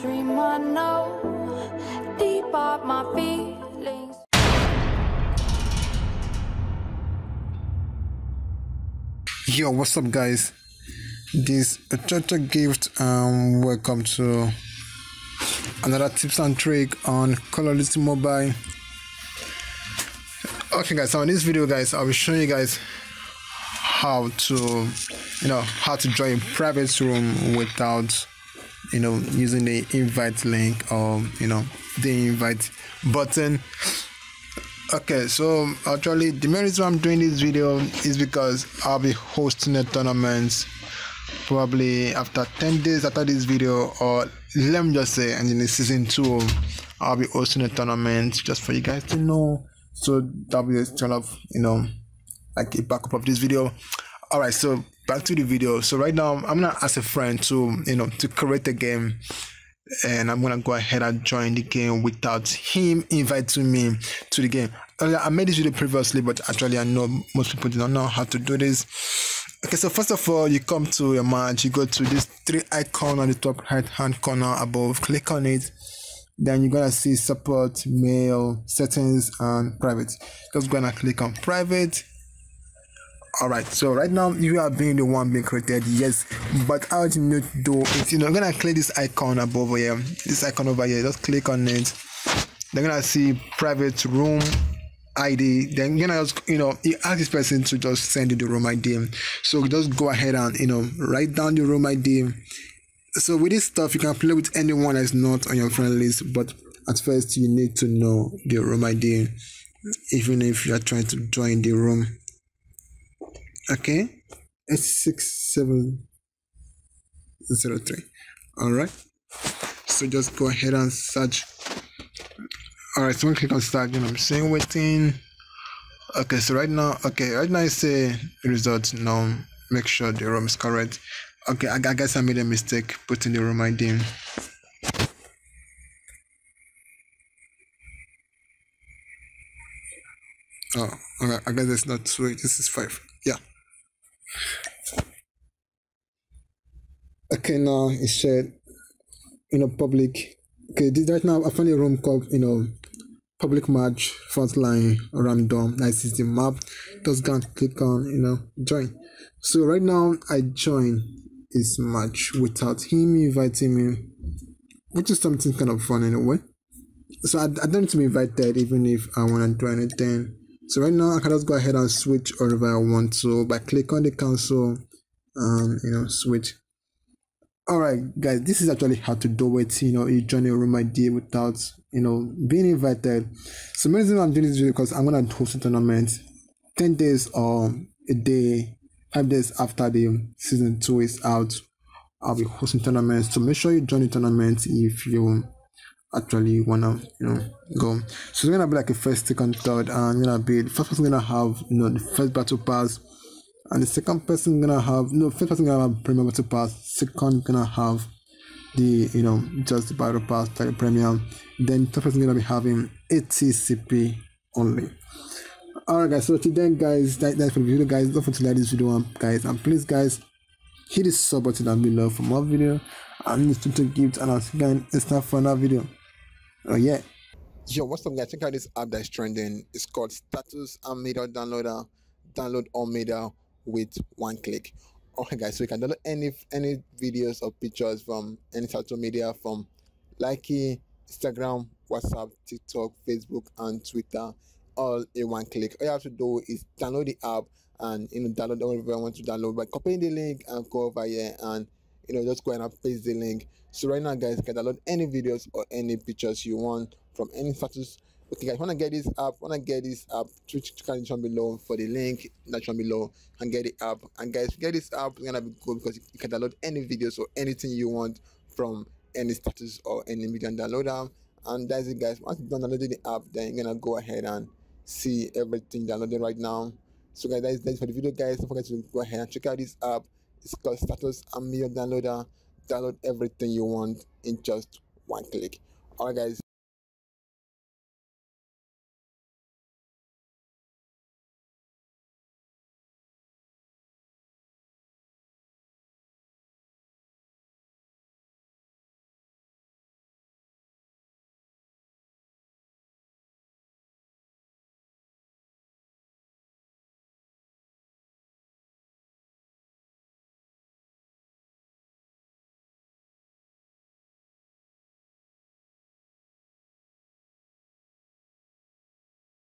Dream I know deep up my feelings. Yo, what's up, guys? This a Ochoochogift. Um, welcome to another tips and trick on Call of Duty Mobile. Okay, guys. So in this video, guys, I'll be showing you guys how to, you know, how to join a private room without, you know, using the invite link or you know the invite button. Okay so actually the main reason i'm doing this video is because i'll be hosting a tournament probably after 10 days after this video or let me just say and in the season two i'll be hosting a tournament just for you guys to know. So that'll be a kind of you know like a backup of this video all right so back to the video so right now i'm gonna ask a friend to you know to create a game and I'm gonna go ahead and join the game without him inviting me to the game. I made this video previously, but actually I know most people do not know how to do this. Okay, so first of all, you come to your match, you go to this three icon on the top right hand corner above, click on it. Then you're gonna see support, mail, settings, and private. Just gonna click on private all right so right now you are being the one being created yes. But how you need to do is you know i'm gonna click this icon above here this icon over here just click on it. They're gonna see private room id then you're gonna just you know you ask this person to just send you the room id so just go ahead and you know write down the room id so with this stuff you can play with anyone that's not on your friend list but at first you need to know the room id even if you are trying to join the room okay. It's six seven zero three. All right so just go ahead and search. All right so click on start you know i'm saying waiting. Okay so right now okay right now i say result. Now make sure the room is correct. Okay I, I guess i made a mistake putting the room id in. Oh okay i guess it's not two this is five okay now it's shared you know public okay this right now i found a room called you know public match front line random this is the map just go and click on you know join. So right now i join this match without him inviting me which is something kind of fun in a way. So i, I don't need to be invited even if i want to do anything. So right now I can just go ahead and switch wherever I want to. By click on the console and you know switch. Alright guys, this is actually how to do it. You know, you join a room ID without you know being invited. So the reason I'm doing this video because I'm gonna host a tournament 10 days or a day, five days after the season two is out. I'll be hosting tournaments. So make sure you join the tournament if you actually wanna you know go so it's gonna be like a first second third and gonna be the first person gonna have you know the first battle pass and the second person gonna have no first person gonna have premium battle pass second gonna have the you know just the battle pass like premium then third person gonna be having ATCP only alright guys so today guys that, that's for the video guys don't forget to like this video um, guys and please guys hit the sub button down below for more video and listen to gift and I'll see you guys next time for another video Oh yeah. Yo, what's up guys? Check out this app that's trending. It's called Status and Media Downloader. Download all media with one click. Okay guys, so you can download any any videos or pictures from any social media from Likee, Instagram, WhatsApp, TikTok, Facebook, and Twitter, all in one click. All you have to do is download the app and you know download whatever you want to download by copying the link and go over here and you know just go and paste the link so right now guys you can download any videos or any pictures you want from any status okay guys want to get this app want to get this app switch down below for the link down below and get the app. And guys get this app it's gonna be cool because you can download any videos or anything you want from any status or any media downloader and that's it guys. Once you download the app then you're gonna go ahead and see everything downloaded right now. So guys that is, that is for the video guys. Don't forget to go ahead and check out this app. It's called status and media downloader. Download everything you want in just one click. Alright guys